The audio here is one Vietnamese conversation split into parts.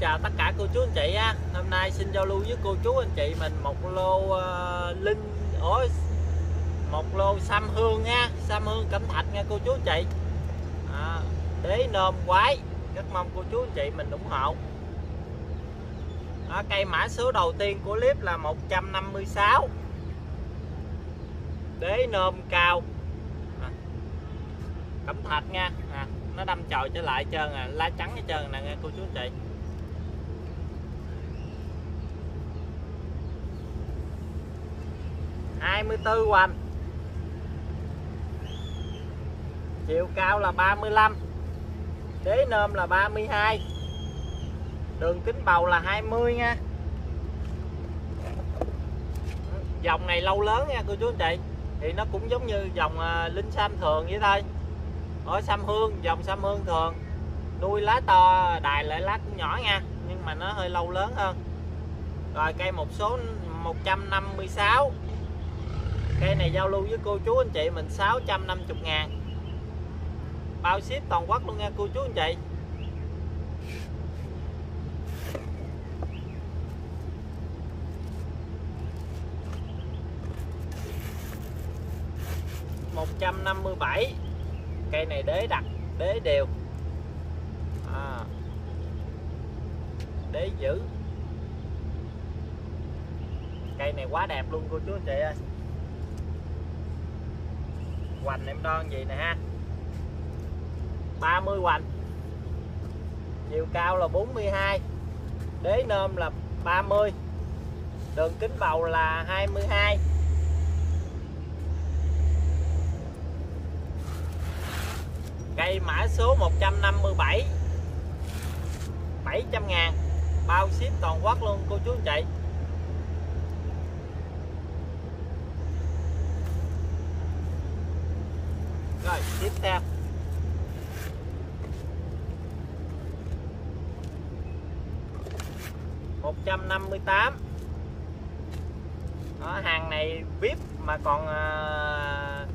chào tất cả cô chú anh chị ha hôm nay xin giao lưu với cô chú anh chị mình một lô uh, linh ối một lô sam hương nha. Sam hương cẩm thạch nha cô chú anh chị. À, đế nôm quái. Rất mong cô chú anh chị mình ủng hộ. À, cây mã số đầu tiên của clip là 156 đế nôm cao. À, cẩm thạch nha. À, nó đâm chồi trở lại trơn à. Lá trắng hết trơn nè nghe cô chú anh chị. Hai mươi tư hoành chiều cao là 35 đế nôm là 32 đường kính bầu là 20 nha. Dòng này lâu lớn nha cô chú anh chị, thì nó cũng giống như dòng à, linh sam thường vậy thôi. Ở sam hương, dòng sam hương thường. Nuôi lá to, đài lại lá cũng nhỏ nha, nhưng mà nó hơi lâu lớn hơn. Rồi cây một số 156 cây này giao lưu với cô chú anh chị mình 650 ngàn. Bao ship toàn quốc luôn nha cô chú anh chị. một trăm năm mươi bảy. Cây này đế đặt đế đều. À, đế giữ cây này quá đẹp luôn cô chú anh chị ơi hoành em đo gì nè ha. 30 hoành. Chiều cao là 42 đế nôm là 30 đường kính bầu là 22 cây mã số 157 700 ngàn, bao ship toàn quốc luôn cô chú anh chị rồi tiếp theo. Một trăm năm mươi tám. Hàng này vip mà còn à,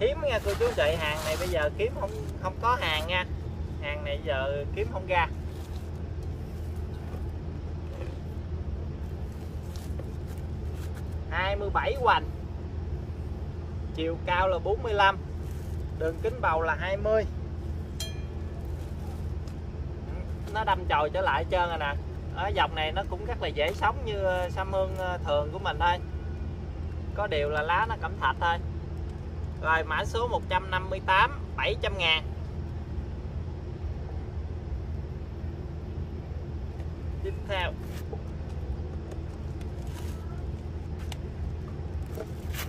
hiếm nha cô chú chị hàng này bây giờ kiếm không không có hàng nha. Hàng này giờ kiếm không ra. hai mươi bảy hoành. Chiều cao là 45 đường kính bầu là 20 nó đâm chồi trở lại trơn rồi nè. Ở dòng này nó cũng rất là dễ sống như ờ, sa hương ờ, thường của mình thôi. Có điều là lá nó cẩm thạch thôi. Rồi mã số 158 700 ngàn. Tiếp theo.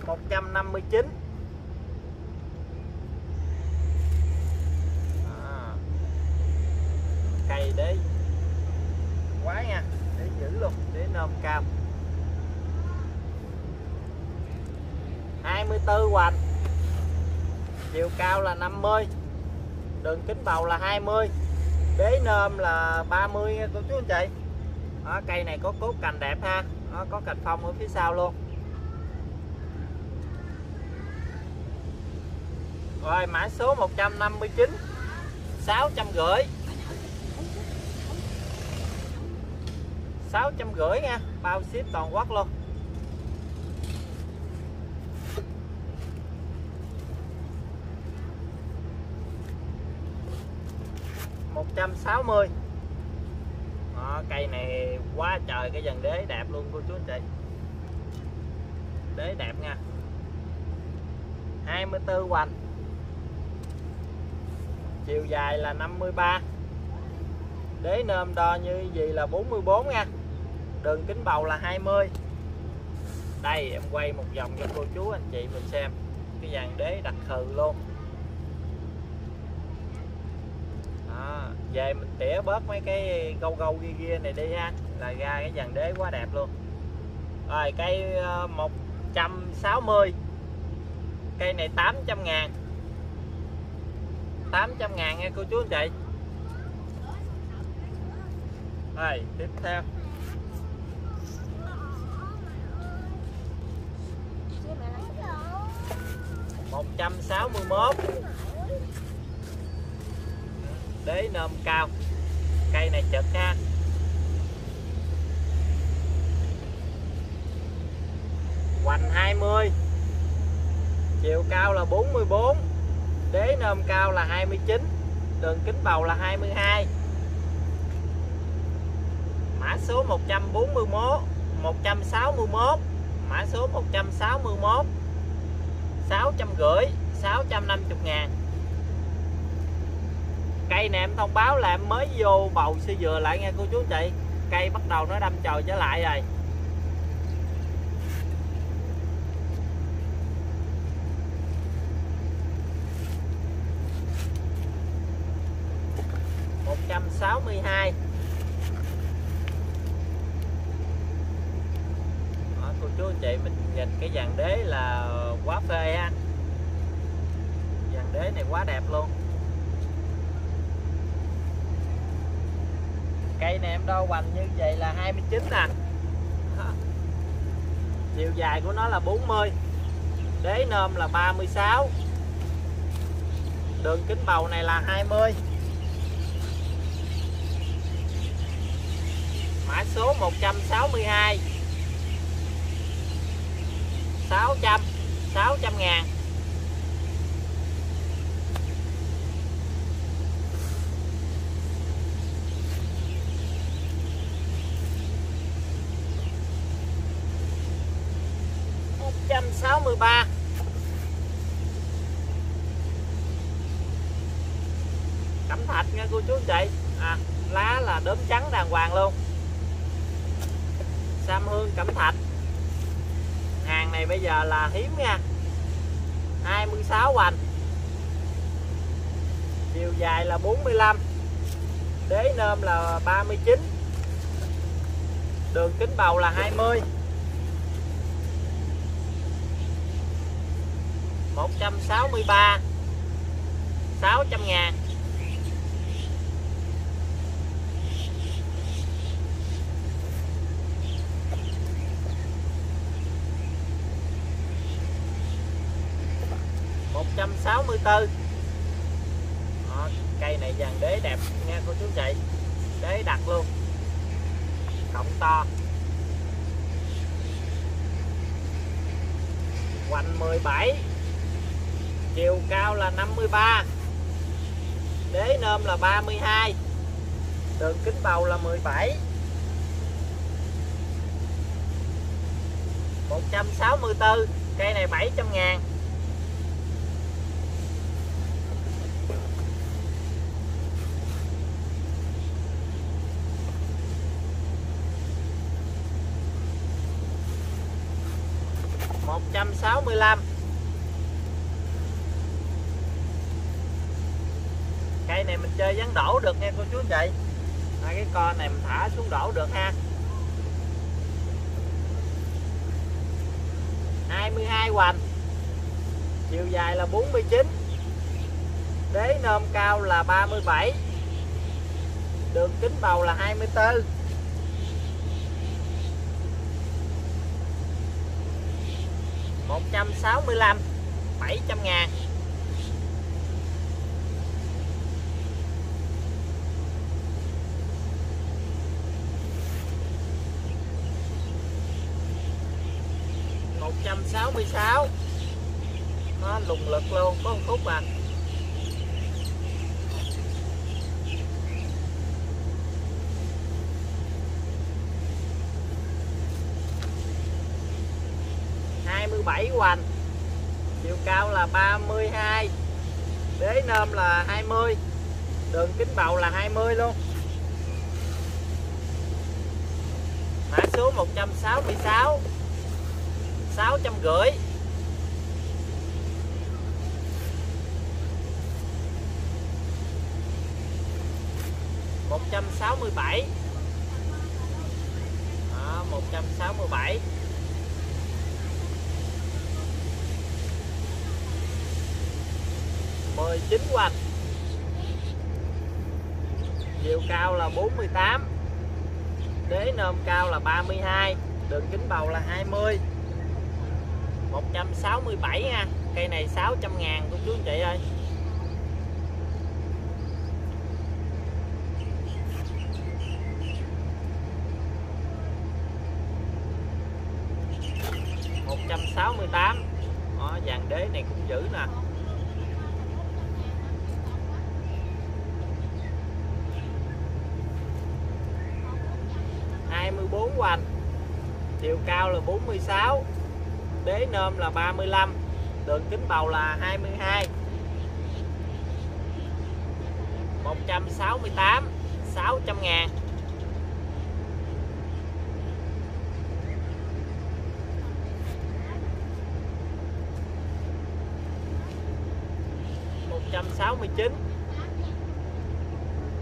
một trăm năm mươi chín cây đế quá nha để giữ luôn để nôm cao 24 hoành chiều cao là 50 đường kính bầu là 20 đế nơm là 30 cô chú anh chị. Đó, cây này có cốt cành đẹp ha. Đó, có cành phong ở phía sau luôn. Rồi mã số 159 650 650 nha bao ship toàn quốc luôn. 160 Đó, cây này quá trời cái dàn đế đẹp luôn cô chú anh chị. Đế đẹp nha. 24 hoành. Chiều dài là 53 đế nôm đo như gì là 44 nha. Đường kính bầu là 20 đây em quay một vòng cho cô chú anh chị mình xem. Cái dàn đế đặc thù luôn đó, về mình tỉa bớt mấy cái gâu gâu kia kia này đi ha. Là ra cái dàn đế quá đẹp luôn. Rồi, cây ờ, 160 cây này 800 ngàn. 800 ngàn nha, cô chú anh chị. Rồi, tiếp theo. một trăm sáu mươi mốt đế nôm cao. Cây này chật ha. Hoành 20 chiều cao là 44 đế nôm cao là 29 đường kính bầu là 22 mã số 141 161 mã số 161 650 650 ngàn cây này em thông báo là em mới vô bầu xây dừa lại nghe cô chú anh chị. Cây bắt đầu nó đâm chồi trở lại rồi. Một trăm sáu mươi hai. Cô chú anh chị, mình nhìn cái dàn đế là quá phê ha. Dàn đế này quá đẹp luôn. Vậy nè, em đo hoành như vậy là 29 nè. Chiều dài của nó là 40 đế nôm là 36 đường kính bầu này là 20 mã số 162 600 600 ngàn. 13 cẩm thạch nha cô chú chị. À, lá là đốm trắng đàng hoàng luôn. Sam hương cẩm thạch. Hàng này bây giờ là hiếm nha. 26 hoành. Chiều dài là 45 đế nôm là 39 đường kính bầu là 20 163 600 ngàn. một trăm sáu mươi bốn cây này dàn đế đẹp nha cô chú chị. Đế đặt luôn. Cộng to. Quanh 17 chiều cao là 53 đế nôm là 32 đường kính bầu là 17 164 cây này 700 ngàn. Một trăm sáu mươi lăm. Cây này mình chơi dán đổ được nha cô chú anh chị hai cái con này mình thả xuống đổ được ha. 22 hoành. Chiều dài là 49 đế nôm cao là 37 đường kính bầu là 24 165 700 ngàn. 16 nó lùng lực luôn, có một phút mà hai bảy hoành. Chiều cao là 32 đế nôm là 20 đường kính bầu là 20 luôn. Mã số 166 650 167 bảy. 167 19 hoành chiều cao là 48 đế nôm cao là 32 đường kính bầu là 20 167 ha. Cây này 600 ngàn cô chú anh chị ơi. 168 đó, dàn đế này cũng giữ nè. hai mươi bốn hoành. Chiều cao là 46 đế nôm là 35 đường kính bầu là 22 168 600 ngàn. trăm sáu mươi chín.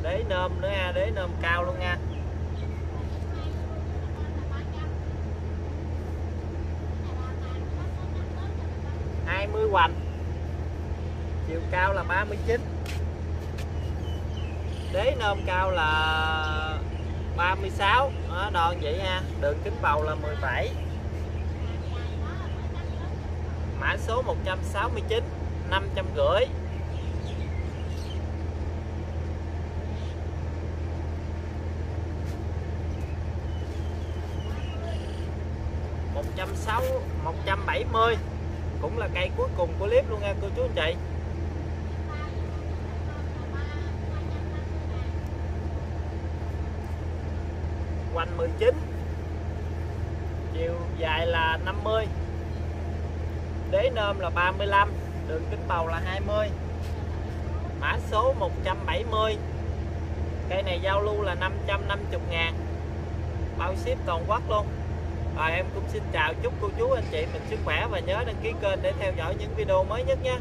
Đế nôm nữa nha, đế nôm cao luôn nha. 20 hoành. Chiều cao là 39 đế nôm cao là 36 đo đòn vậy ha. Đường kính bầu là 17 mã số 169 550 160 170 cũng là cây cuối cùng của clip luôn nha, cô chú anh chị. Hoành 19 chiều dài là 50 đế nôm là 35 đường kính bầu là 20 mã số 170 cây này giao lưu là 550 ngàn. Bao ship toàn quốc luôn à, em cũng xin chào chúc cô chú anh chị mình sức khỏe và nhớ đăng ký kênh để theo dõi những video mới nhất nha.